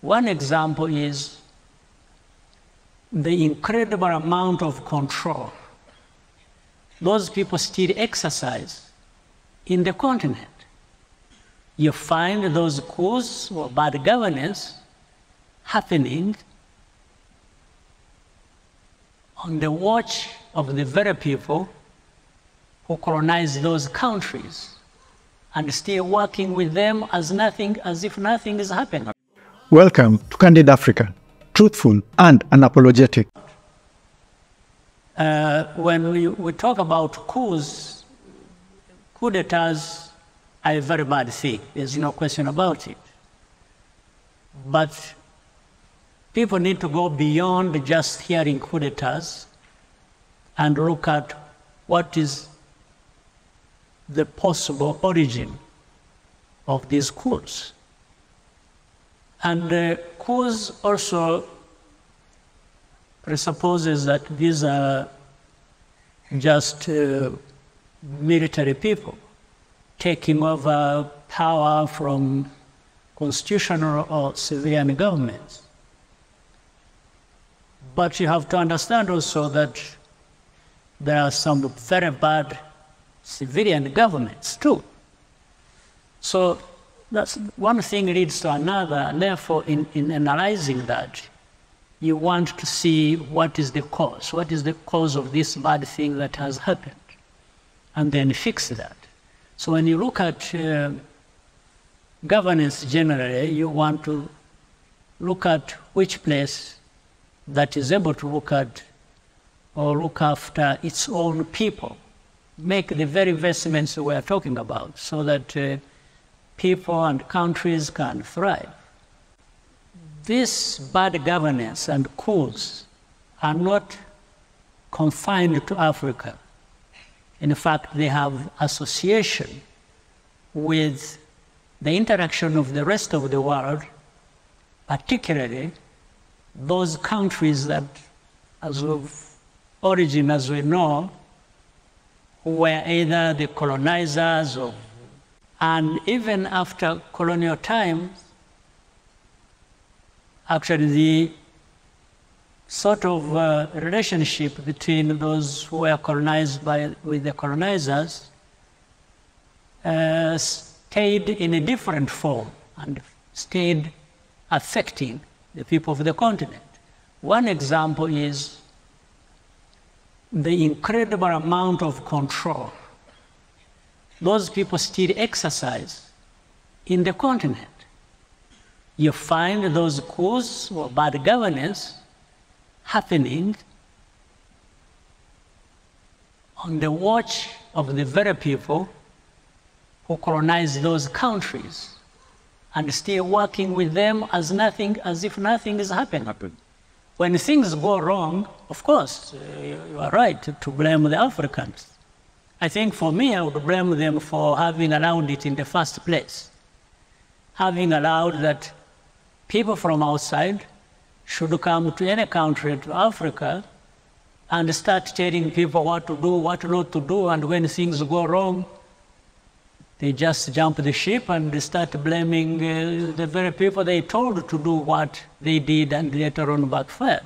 One example is the incredible amount of control those people still exercise in the continent. You find those coups or bad governance happening on the watch of the very people who colonize those countries and still working with them as nothing as if nothing is happening. Welcome to Candid Africa, truthful and unapologetic. Uh, when we, we talk about coups, coup d'etats are a very bad thing. There's no question about it. But people need to go beyond just hearing coup d'etats and look at what is the possible origin of these coups. And uh, coups also presupposes that these are just uh, military people taking over power from constitutional or civilian governments. But you have to understand also that there are some very bad civilian governments too. So that's one thing leads to another, and therefore, in, in analyzing that, you want to see what is the cause, what is the cause of this bad thing that has happened, and then fix that. So when you look at uh, governance generally, you want to look at which place that is able to look at or look after its own people, make the very investments we are talking about so that uh, people and countries can thrive. This bad governance and coups are not confined to Africa. In fact, they have association with the interaction of the rest of the world, particularly those countries that, as of origin, as we know, were either the colonizers or, and even after colonial times, actually the sort of uh, relationship between those who were colonized by, with the colonizers uh, stayed in a different form and stayed affecting the people of the continent. One example is the incredible amount of control those people still exercise in the continent you find those coups or bad governance happening on the watch of the very people who colonize those countries and still working with them as nothing as if nothing is happening. Happen. When things go wrong, of course, uh, you are right to blame the Africans. I think for me, I would blame them for having allowed it in the first place. Having allowed that people from outside should come to any country, to Africa, and start telling people what to do, what not to do, and when things go wrong, they just jump the ship and start blaming uh, the very people they told to do what they did and later on backfired.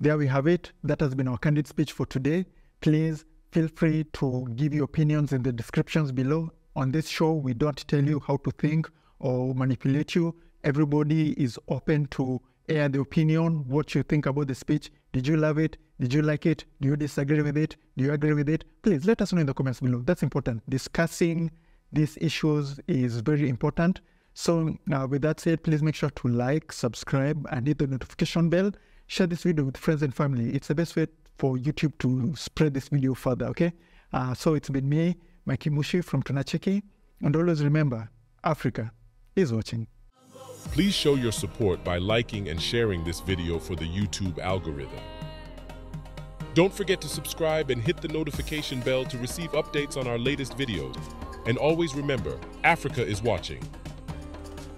There we have it. That has been our candid speech for today. Please feel free to give your opinions in the descriptions below. On this show, we don't tell you how to think or manipulate you everybody is open to air the opinion, what you think about the speech. Did you love it? Did you like it? Do you disagree with it? Do you agree with it? Please let us know in the comments below. That's important. Discussing these issues is very important. So now with that said, please make sure to like, subscribe, and hit the notification bell. Share this video with friends and family. It's the best way for YouTube to spread this video further, okay? Uh, so it's been me, Mikey Mushi from Tunacheki. And always remember, Africa is watching. Please show your support by liking and sharing this video for the YouTube algorithm. Don't forget to subscribe and hit the notification bell to receive updates on our latest videos. And always remember, Africa is watching.